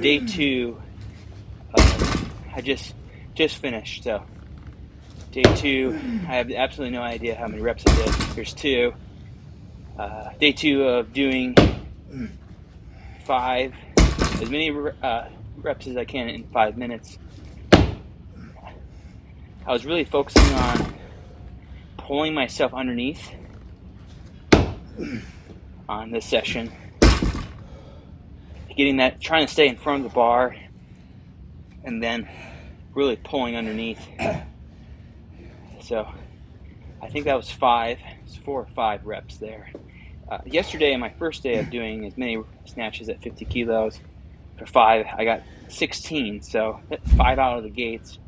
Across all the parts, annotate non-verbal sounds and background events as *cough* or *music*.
day two, uh, I just just finished. So day two, I have absolutely no idea how many reps I did. Here's two. Uh, day two of doing five, as many uh, reps as I can in five minutes. I was really focusing on pulling myself underneath on this session, getting that, trying to stay in front of the bar, and then really pulling underneath. *clears throat* So I think that was five, it's four or five reps there. Uh, yesterday, my first day of doing as many snatches at 50 kilos for five, I got 16. So five out of the gates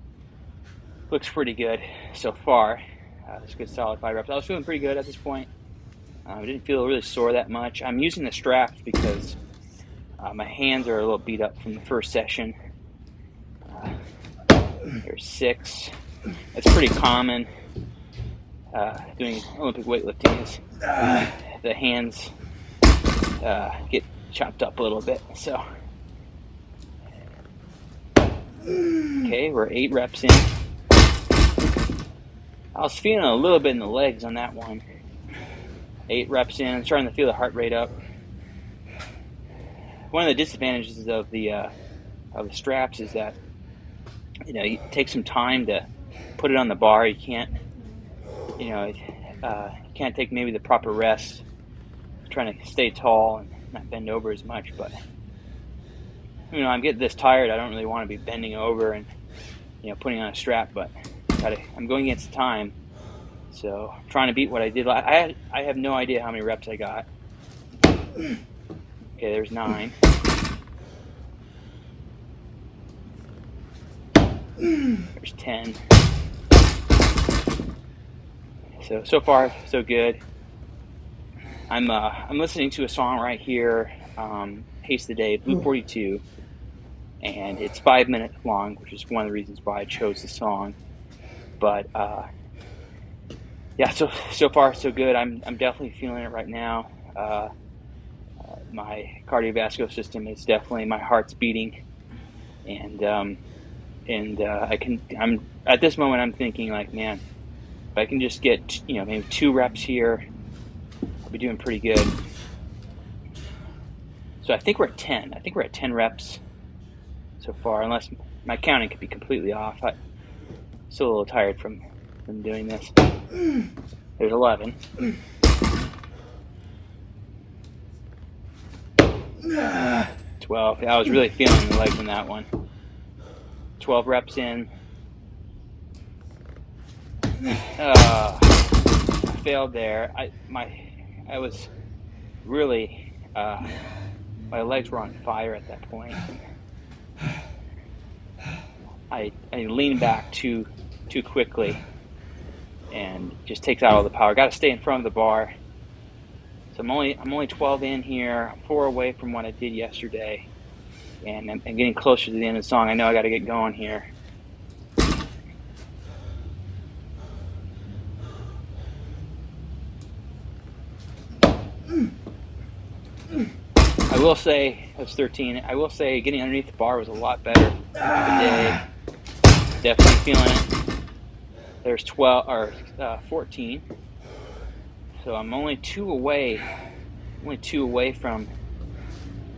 looks pretty good so far. Uh, it's a good solid five reps. I was feeling pretty good at this point. Uh, I didn't feel really sore that much. I'm using the straps because uh, my hands are a little beat up from the first session. There's six. That's pretty common uh, doing Olympic weightlifting is the hands uh, get chopped up a little bit. So, okay, we're eight reps in. I was feeling a little bit in the legs on that one. Eight reps in, starting to feel the heart rate up. One of the disadvantages of the uh, of the straps is that you know, you take some time to put it on the bar. You can't, you know, uh, you can't take maybe the proper rest, trying to stay tall and not bend over as much. But you know, I'm getting this tired. I don't really want to be bending over and you know putting on a strap, but gotta, I'm going against time. So I'm trying to beat what I did. I I have no idea how many reps I got. *clears throat* Okay, there's nine. There's 10. So so far so good. I'm uh, I'm listening to a song right here, um, Haste the Day, Blue 42, and it's five minutes long, which is one of the reasons why I chose the song. But uh, yeah, so so far so good. I'm I'm definitely feeling it right now. Uh my cardiovascular system is definitely my heart's beating, and um, and uh, I can. I'm at this moment. I'm thinking like, man, if I can just get you know maybe two reps here, I'll be doing pretty good. So I think we're at ten. I think we're at ten reps so far, unless my counting could be completely off. I'm still a little tired from from doing this. There's eleven. *sighs* Twelve. I was really feeling the legs in that one. 12 reps in. *sighs* Uh, failed there. I my I was really uh, my legs were on fire at that point. I I leaned back too too quickly and just takes out all the power. Got to stay in front of the bar. So I'm only I'm only 12 in here, four away from what I did yesterday and I'm, I'm getting closer to the end of the song. I know I got to get going here. I will say, I was 13. I will say, getting underneath the bar was a lot better today. Definitely feeling it. There's 12 or uh, 14, so I'm only two away. Only two away from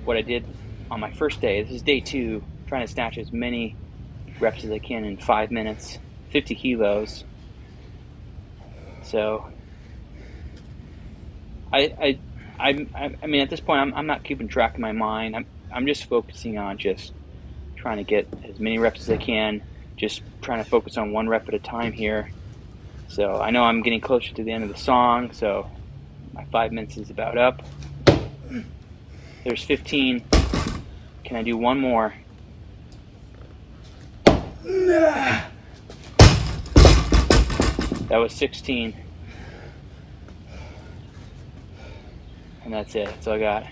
what I did on my first day. This is day two, trying to snatch as many reps as I can in five minutes, 50 kilos. So, I, I, I, I mean, at this point, I'm, I'm not keeping track of my mind. I'm, I'm just focusing on just trying to get as many reps as I can, just trying to focus on one rep at a time here. So I know I'm getting closer to the end of the song, so my five minutes is about up. There's 15 can I do one more? That was 16. And that's it. That's all I got.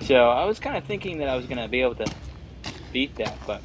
So I was kind of thinking that I was going to be able to beat that, but